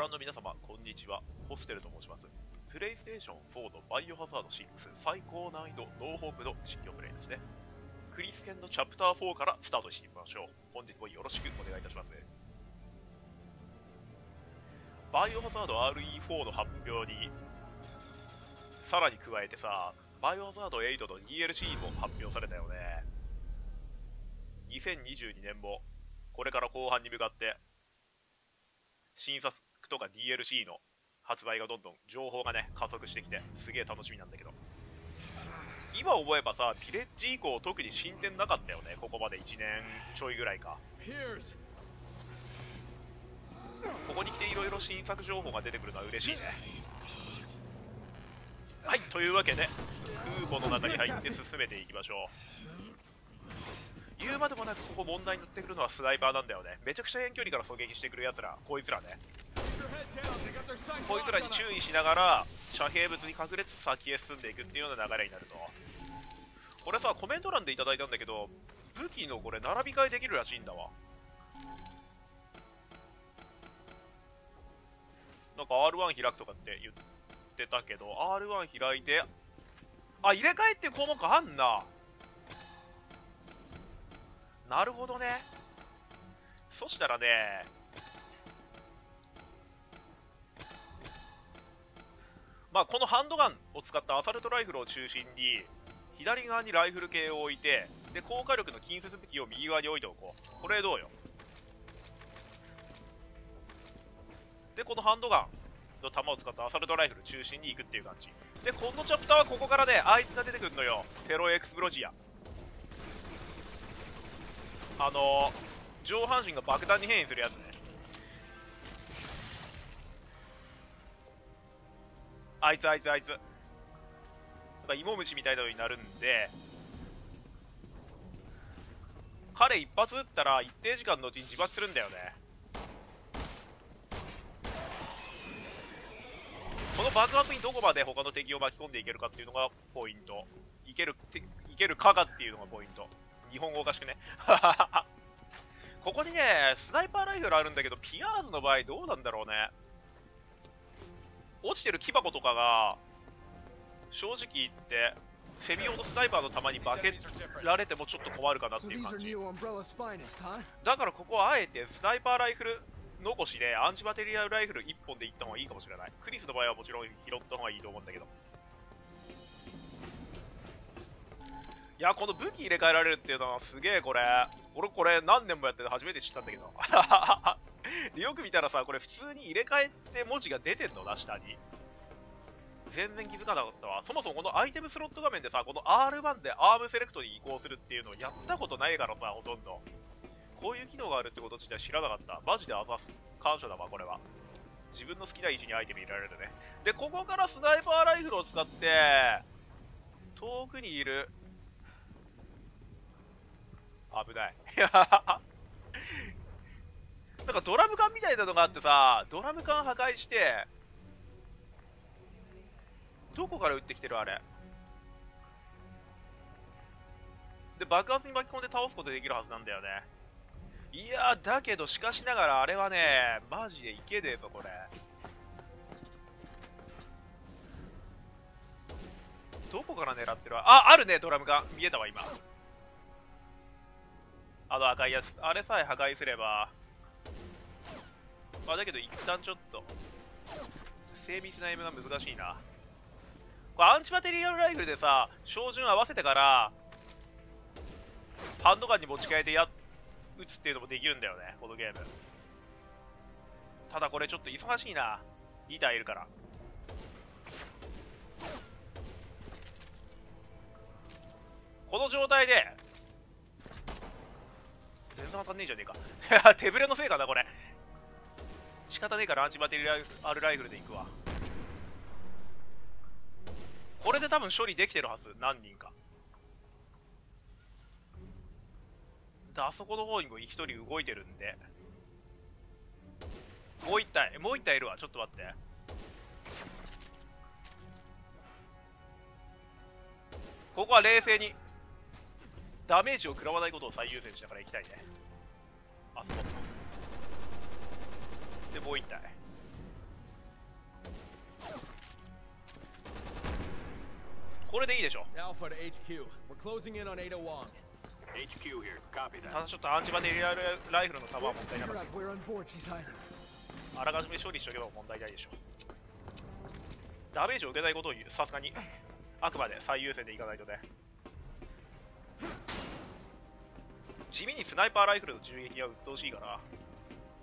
覧の皆様、こんにちは。ホステルと申します。プレイステーション4のバイオハザード6最高難易度ノーホープの実況プレイですね。クリスケンのチャプター4からスタートしていきましょう。本日もよろしくお願いいたします。バイオハザード RE4 の発表に、さらに加えてさ、バイオハザード8の DLC も発表されたよね。2022年も、これから後半に向かって、新作とか DLC の発売がどんどん情報がね、加速してきて、すげえ楽しみなんだけど。今思えばさ、ピレッジ以降特に進展なかったよね、ここまで1年ちょいぐらいか。ここに来ていろいろ新作情報が出てくるのは嬉しいね。はい、というわけで、空母の中に入って進めていきましょう。言うまでもなくここ問題になってくるのはスナイパーなんだよね。めちゃくちゃ遠距離から狙撃してくる奴ら、こいつらね。こいつらに注意しながら、遮蔽物に隠れつつ先へ進んでいくっていうような流れになると。これさ、コメント欄でいただいたんだけど、武器のこれ並び替えできるらしいんだわ。なんか R1 開くとかって言ってたけど、R1 開いて、あ、入れ替えって項目あんな。なるほどね。そしたらね、まあ、このハンドガンを使ったアサルトライフルを中心に、左側にライフル系を置いて、で、高火力の近接武器を右側に置いておこう。これどうよ。で、このハンドガンの弾を使ったアサルトライフル中心に行くっていう感じ。で、このチャプターはここからね、あいつが出てくるのよ。テロエクスプロジア。あのー、上半身が爆弾に変異するやつね。あいつあいつあいつ。か芋虫みたいなのになるんで、彼一発撃ったら一定時間のうちに自爆するんだよね。この爆発にどこまで他の敵を巻き込んでいけるかっていうのがポイント。いける、いけるかがっていうのがポイント。日本語おかしくね。ここにね、スナイパーライフルあるんだけど、ピアーズの場合どうなんだろうね。落ちてる木箱とかが、正直言って、セミオドスナイパーの弾に化けられてもちょっと困るかなっていう感じ。だからここはあえてスナイパーライフル残しでアンチバテリアルライフル1本でいった方がいいかもしれない。クリスの場合はもちろん拾った方がいいと思うんだけど。いや、この武器入れ替えられるっていうのはすげえこれ。俺これ何年もやってて初めて知ったんだけど。でよく見たらさ、これ普通に入れ替えて文字が出てんのな、下に。全然気づかなかったわ。そもそもこのアイテムスロット画面でさ、この R1 でアームセレクトに移行するっていうのをやったことないからさ、ほとんど。こういう機能があるってこと自体知らなかった。マジであざす。感謝だわ、これは。自分の好きな位置にアイテム入れられるね。で、ここからスナイパーライフルを使って、遠くにいる。危ない。なんかドラム缶みたいなのがあってさ、ドラム缶破壊して、どこから撃ってきてるあれ？で、爆発に巻き込んで倒すことできるはずなんだよね。いやー、だけど、しかしながらあれはね、マジでいけねえぞ、これ。どこから狙ってる？あ、あるね、ドラムが。見えたわ、今。あの赤いやつ。あれさえ破壊すれば。まあ、だけど、一旦ちょっと、精密な M が難しいな。これアンチマテリアルライフルでさ、照準合わせてから、ハンドガンに持ち替えてや、撃つっていうのもできるんだよね、このゲーム。ただこれちょっと忙しいな。2体いるから。この状態で、全然当たんねえじゃねえか。手ぶれのせいかな、これ。仕方ねえからアンチマテリアルライフルでいくわ。これで多分処理できてるはず、何人か。で、あそこの方にも1人動いてるんで。もう1体、もう1体いるわ、ちょっと待って。ここは冷静に、ダメージを食らわないことを最優先しながら行きたいね。あそこ。てもう一体これでいいでしょただちょっとアンチバテリアルライフルの弾は問題なかで。あらかじめ処理しておけば問題ないでしょう。ダメージを受けないことを言う。さすがに。あくまで最優先でいかないとね。地味にスナイパーライフルの銃撃が鬱陶しいから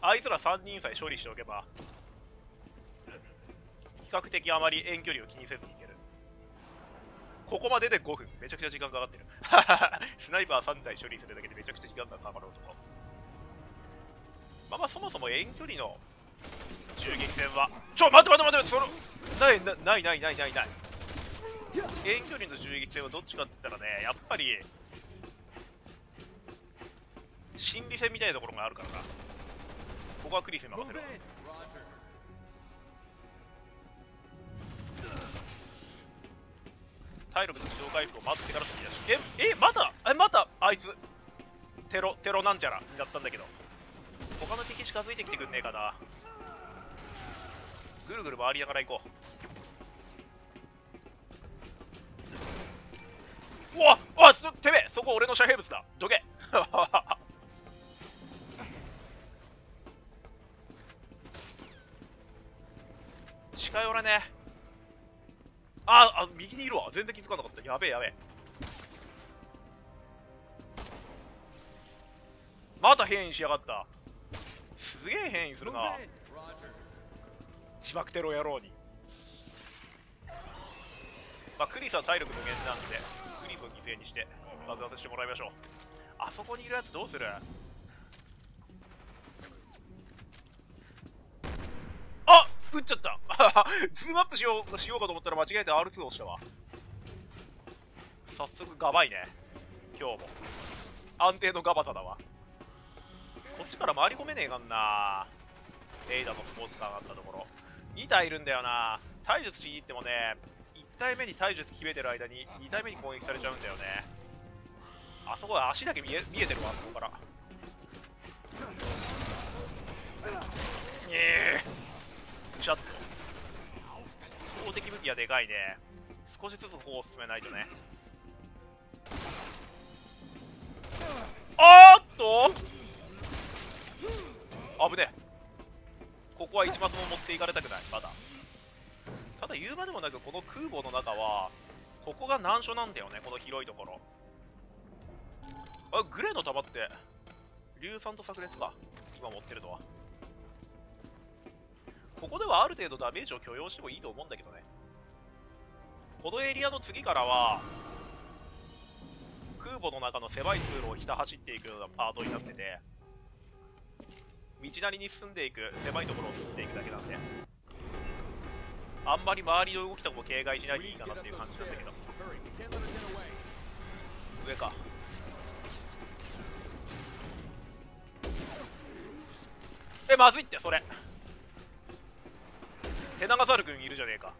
あいつら3人さえ処理しておけば比較的あまり遠距離を気にせずにいける。ここまでで5分。めちゃくちゃ時間かかってる。スナイパー3台処理するだけでめちゃくちゃ時間がかかる男。まあまあそもそも遠距離の銃撃戦は。ちょ待って待って待ってそのないないないないないない。遠距離の銃撃戦はどっちかって言ったらねやっぱり心理戦みたいなところがあるからな。ここはクリスに任せる体力の自動回復を待ってから飛び出し。ええまだ？えまだ？あいつ。テロテロなんちゃらになったんだけど。他の敵近づいてきてくんねえかな。ぐるぐる回りながら行こう。うわあそてめえそこ俺の遮蔽物だ。どけ。近寄らねああ右にいるわ。全然気づかなかった。やべえやべえ。また変異しやがった。すげえ変異するな。自爆テロ野郎に。まあクリスは体力無限なんでクリスを犠牲にして爆発してもらいましょう。あそこにいるやつどうするあ撃っちゃった ズームアップしようしようかと思ったら間違えて R2 押したわ。早速ガバいね。今日も。安定のガバタだわ。こっちから回り込めねえかんな。エイダのスポーツカーがあったところ。2体いるんだよな。体術しに行ってもね1体目に体術決めてる間に2体目に攻撃されちゃうんだよね。あそこは足だけ見え見えてるわあそこから。ええシャッと。標的武器はでかいね。少しずつ方を進めないとね。あーっと！危ねえ。ここは一マスも持っていかれたくない。まだ。ただ言うまでもなくこの空母の中はここが難所なんだよね。この広いところ。あグレーの弾って硫酸と炸裂か。今持ってるのは。ここではある程度ダメージを許容してもいいと思うんだけどね。このエリアの次からは空母の中の狭い通路をひた走っていくようなパートになってて道なりに進んでいく狭いところを進んでいくだけなんで。あんまり周りの動きとかも警戒しないでいいかなっていう感じなんだけど。上か。えまずいってそれ。手長猿君いるじゃねえか。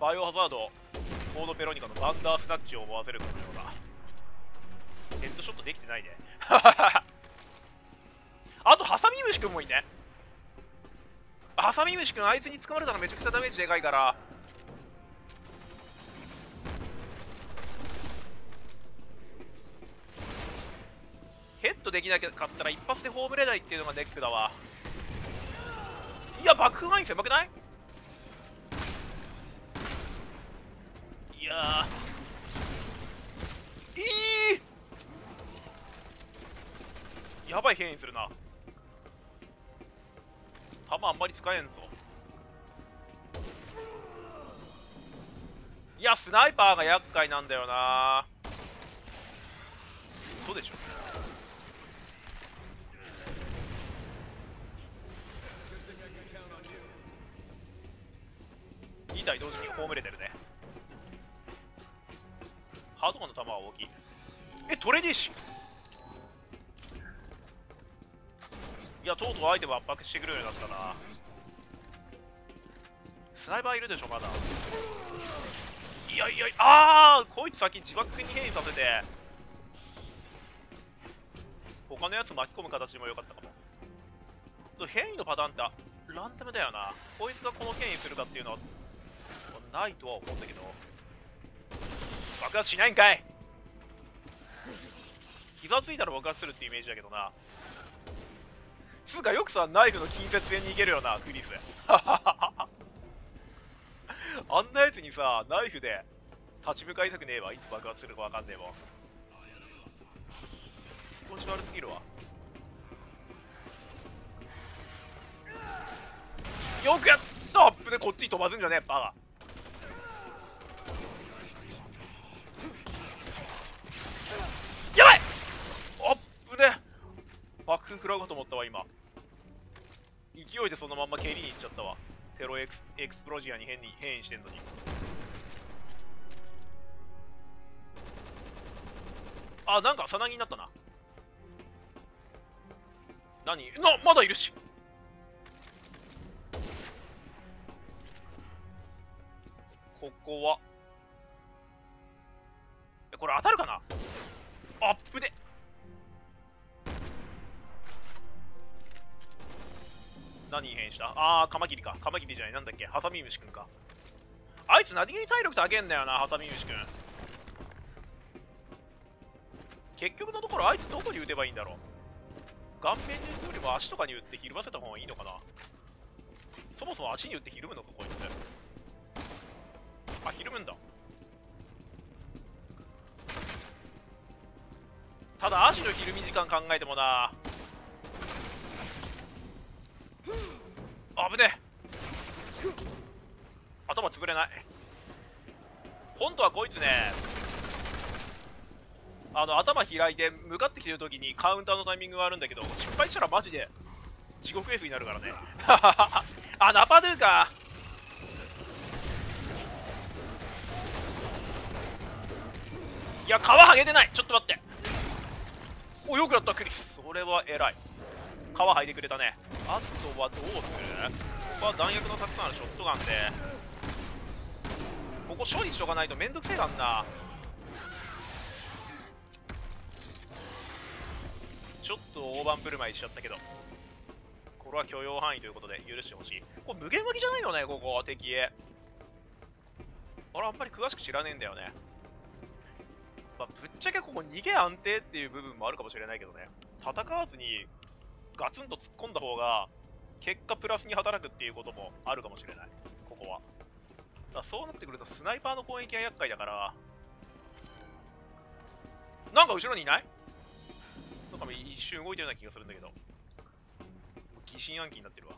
バイオハザードコードペロニカのバンダースナッチを思わせるかのようなヘッドショットできてないね。あとハサミムシ君もいいね。ハサミムシ君あいつに掴まれたらめちゃくちゃダメージでかいから。ヘッドできなかったら一発で葬れないっていうのがネックだわ。いや爆風範囲狭くないいやーいいやばい変異するな。弾あんまり使えんぞ。いやスナイパーが厄介なんだよな。そうでしょ。2体同時に葬れてるね。ハードガンの弾は大きい。えトレディッシュ。いやとうとうアイテム圧迫してくるようになったな。スナイパーいるでしょまだ。いやいやああこいつ先自爆に変異させて。他のやつ巻き込む形でもよかったかも。変異のパターンってランダムだよな。こいつがこの変異するかっていうのはないとは思うんだけど爆発しないんかい。膝ついたら爆発するってイメージだけどな。つうかよくさナイフの近接戦に逃げるよなクリス。あんなやつにさナイフで立ち向かいたくねえわ。いつ爆発するかわかんねえもん。気持ち悪すぎるわ。よくやったアップでこっちに飛ばすんじゃねえバカやばいアップで爆風食らうかと思ったわ今。勢いでそのまんま蹴りに行っちゃったわ。テロエクスエクスプロジアに変に変異してんのに。あなんかさなぎになったな。何？なまだいるし。ここは。これ当たるかな？アップで。何変した？ああカマキリか。カマキリじゃない。なんだっけ？ハサミムシくんか。あいつ何気に体力高えんだよなハサミムシくん結局のところあいつどこに打てばいいんだろう？顔面に打つよりも足とかに打ってひるませた方がいいのかな？そもそも足に打ってひるむのかこいつ。あひるむんだ。ただ足のひるみ時間考えてもな。危ねえ。頭潰れない。今度はこいつね。あの頭開いて向かってきてる時にカウンターのタイミングがあるんだけど失敗したらマジで地獄エースになるからね。あナパドゥか。いや皮剥げてない。ちょっと待って。およくやったクリス。それは偉い。皮剥いでくれたね。あとはどうする？ここは弾薬のたくさんあるショットガンで。ここ処理しとかないとめんどくせえかんな。ちょっと大盤振る舞いしちゃったけど。これは許容範囲ということで許してほしい。これ無限向きじゃないよね？ここ敵へ。俺あんまり詳しく知らねえんだよね。まあ、ぶっちゃけここ逃げ安定っていう部分もあるかもしれないけどね。戦わずにガツンと突っ込んだ方が結果プラスに働くっていうこともあるかもしれない。ここは。だそうなってくるとスナイパーの攻撃が厄介だからなんか後ろにいない？なんか一瞬動いたような気がするんだけど。疑心暗鬼になってるわ。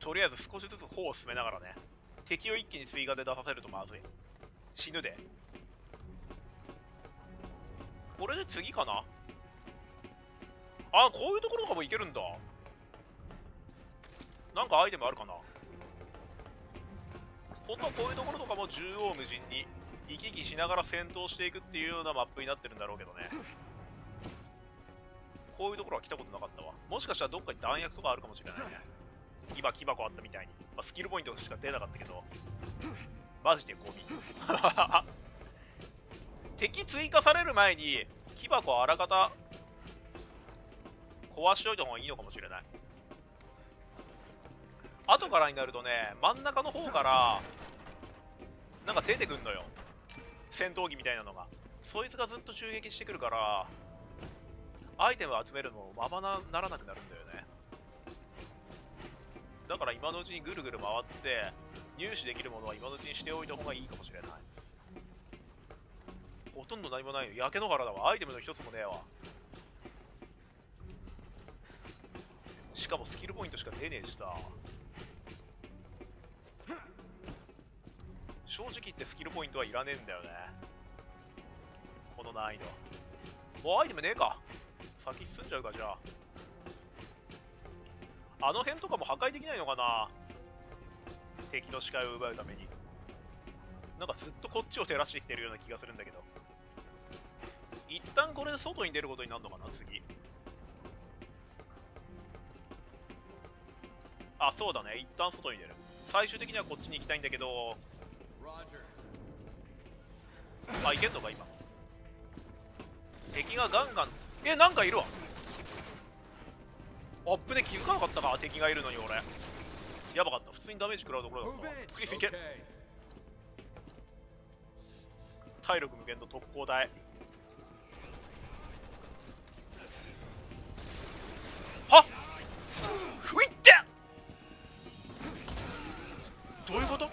とりあえず少しずつ砲を進めながらね敵を一気に追加で出させるとまずい。死ぬで。これで次かな？あこういうところとかもいけるんだ。なんかアイテムあるかな？本当はこういうところとかも縦横無尽に行き来しながら戦闘していくっていうようなマップになってるんだろうけどね。こういうところは来たことなかったわ。もしかしたらどっかに弾薬とかあるかもしれないね。今木箱あったみたいに、まあ、スキルポイントしか出なかったけど。マジでゴミ。敵追加される前に木箱あらかた壊しといた方がいいのかもしれない。後からになるとね真ん中の方からなんか出てくんのよ。戦闘機みたいなのが。そいつがずっと襲撃してくるからアイテムを集めるのもままなならなくなるんだよね。だから今のうちにぐるぐる回って入手できるものは今のうちにしておいた方がいいかもしれない。ほとんど何もないよ焼け野原だわ。アイテムの一つもねえわ。しかもスキルポイントしか出ねえしさ。正直言ってスキルポイントはいらねえんだよね。この難易度。もうアイテムねえか。先進んじゃうかじゃあ。あの辺とかも破壊できないのかな。敵の視界を奪うために。なんかずっとこっちを照らしてきてるような気がするんだけど。一旦これで外に出ることになるのかな次。あそうだね。一旦外に出る。最終的にはこっちに行きたいんだけど。あいけんのか今。敵がガンガン。えなんかいるわ。アップで気づかなかったか。敵がいるのに俺。やばかった。普通にダメージ食らうところだった Move わ。in. クリスいけ。Okay. 体力無限の特攻台はっ！ふいって！どういうこと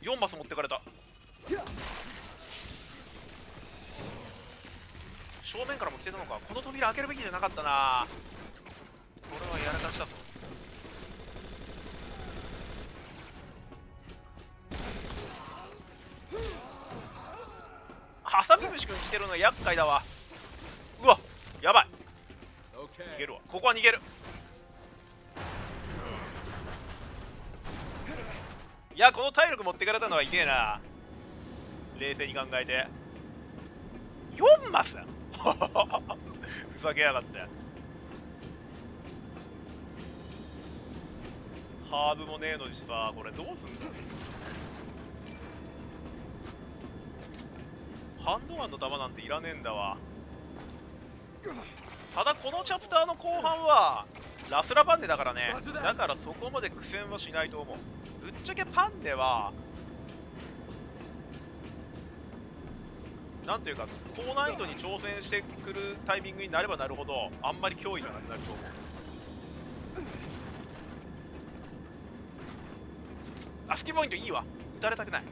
?4 マス持ってかれた。正面からも来てたのか。この扉開けるべきじゃなかったな。これはやらかした。ぞムシ君来てるの厄介だわ。うわやばい。逃げるわ。ここは逃げる。いやこの体力持ってかれたのはいねえな。冷静に考えて。4マス？ふざけやがって。ハーブもねえのにさこれどうすんだ？ハンドガンの弾なんていらねえんだわ。ただこのチャプターの後半はラスラパンデだからね。だからそこまで苦戦はしないと思う。ぶっちゃけパンデはなんというか高難易度に挑戦してくるタイミングになればなるほどあんまり脅威じゃなくなると思う。あスキルポイントいいわ。撃たれたくない。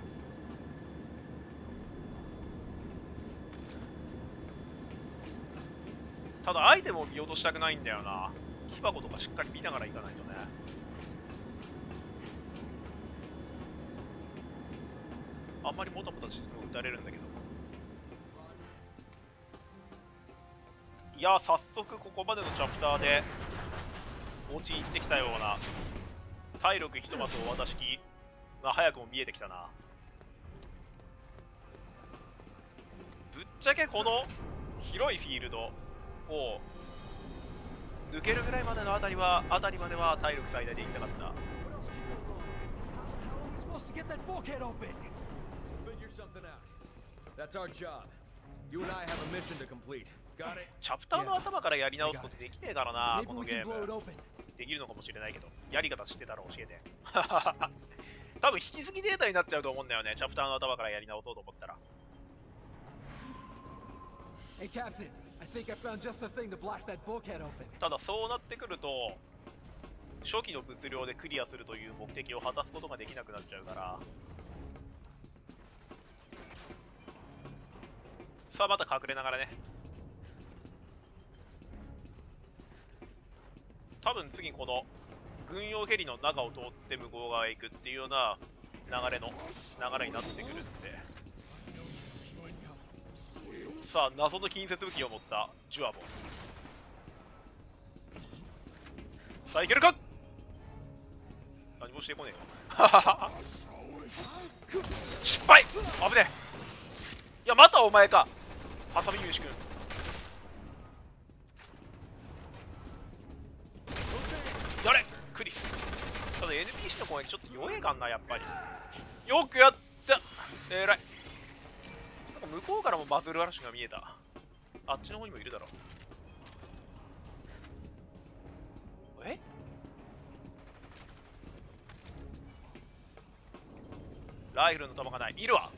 ただアイテムを見落としたくないんだよな。木箱とかしっかり見ながら行かないとね。あんまりもたもたしても撃たれるんだけど。いや早速ここまでのチャプターで陥ってきたような体力ひとまずお渡しきが早くも見えてきたな。ぶっちゃけこの広いフィールドお抜けるぐらいまでの辺りは辺りまでは体力最大でいきたかった。チャプターの頭からやり直すことできねえからなこのゲーム。できるのかもしれないけどやり方知ってたら教えて。多分引き継ぎデータになっちゃうと思うんだよねチャプターの頭からやり直そうと思ったら。Hey Captain, ただそうなってくると初期の物量でクリアするという目的を果たすことができなくなっちゃうから。さあまた隠れながらね。多分次この軍用ヘリの中を通って向こう側へ行くっていうような流れの流れになってくるんで。さあ謎の近接武器を持ったジュアボ。さあいけるか？何もしてこねえよ。失敗！危ねえ。いやまたお前か。ハサミユシ君。やれクリス。ただ NPC の攻撃ちょっと弱えかんなやっぱり。よくやった。えらい。向こうからもバズル嵐が見えた。あっちの方にもいるだろう。え？ライフルの弾がない。いるわ。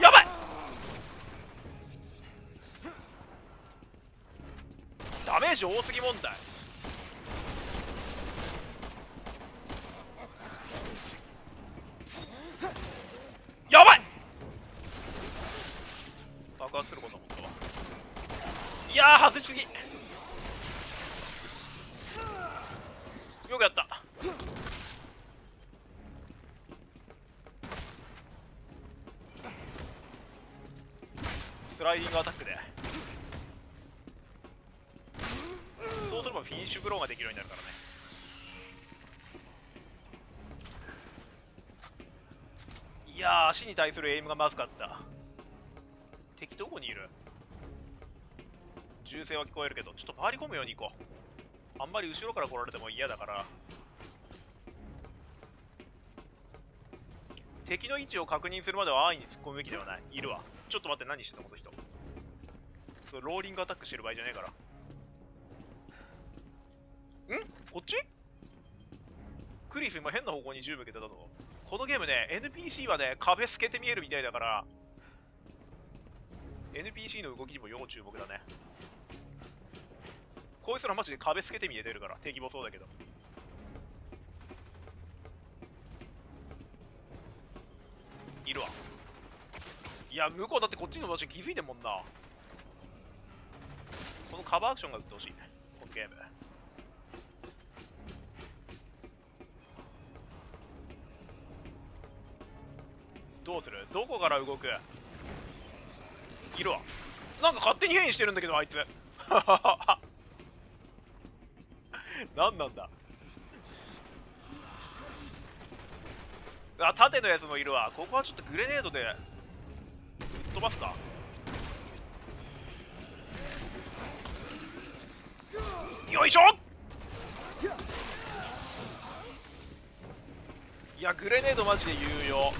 やばい！ダメージ多すぎ問題やばい爆発すること思ったわいやー外しすぎよくやったスライディングアタックで。そうすればフィニッシュブローができるようになるからね。いや足に対するエイムがまずかった。敵どこにいる？銃声は聞こえるけどちょっと回り込むように行こう。あんまり後ろから来られても嫌だから。敵の位置を確認するまでは安易に突っ込むべきではない。いるわ。ちょっと待って何してんのこの人。それローリングアタックしてる場合じゃねえから。ん？こっち？クリス今変な方向に銃向けてたぞ。このゲームね NPC はね壁透けて見えるみたいだから。NPC の動きにも要注目だね。こいつらマジで壁透けて見えてるから敵もそうだけど。いるわ。いや向こうだってこっちの場所気づいてんもんな。このカバーアクションが打ってほしいね。このゲーム。どうする？どこから動く？いるわ。なんか勝手に変異してるんだけどあいつ。何なんだ？あ縦のやつもいるわ。ここはちょっとグレネードで飛ばすか？よいしょ！いやグレネードマジで有用。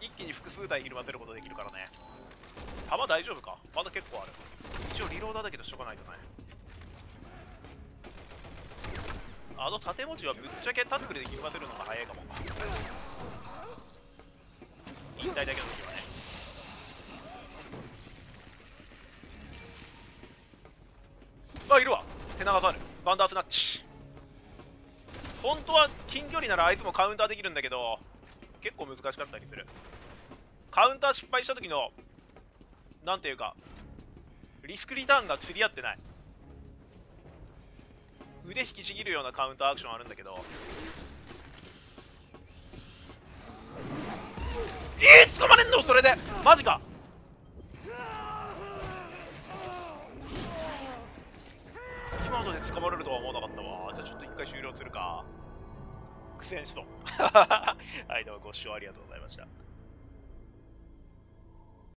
一気に複数台ひるませることできるからね。弾大丈夫か？まだ結構ある。一応リローダーだけどしとかないとね。あの縦文字はぶっちゃけタックルでひるませるのが早いかも。引退だけの時はね。あいるわ。手長ザルバンダースナッチ。本当は近距離ならあいつもカウンターできるんだけど結構難しかったりする。カウンター失敗した時のなんていうかリスクリターンが釣り合ってない。腕引きちぎるようなカウンターアクションあるんだけどえー、捕まれんの？それで。マジか。今ので捕まれるとは思わなかったわ。じゃあちょっと一回終了するか。苦戦しと はいどうもご視聴ありがとうございました。